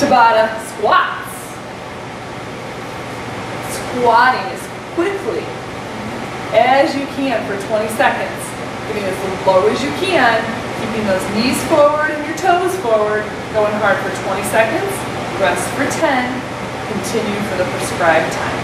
Tabata squats. Squatting as quickly as you can for 20 seconds. Getting as low as you can, keeping those knees forward and your toes forward, going hard for 20 seconds, rest for 10, continue for the prescribed time.